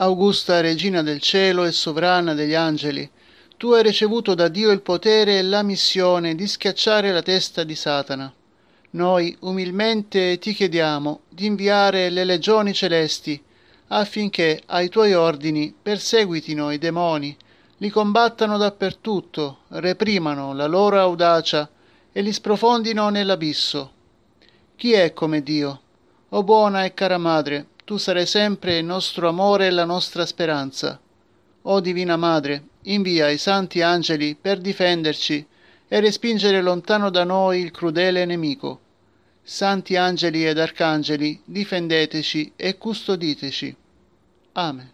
Augusta Regina del cielo e sovrana degli angeli, tu hai ricevuto da Dio il potere e la missione di schiacciare la testa di Satana. Noi umilmente ti chiediamo di inviare le legioni celesti affinché ai tuoi ordini perseguitino i demoni, li combattano dappertutto, reprimano la loro audacia e li sprofondino nell'abisso. Chi è come Dio? O buona e cara Madre, tu sarai sempre il nostro amore e la nostra speranza. O Divina Madre, invia i santi angeli per difenderci e respingere lontano da noi il crudele nemico. Santi angeli ed arcangeli, difendeteci e custoditeci. Amen.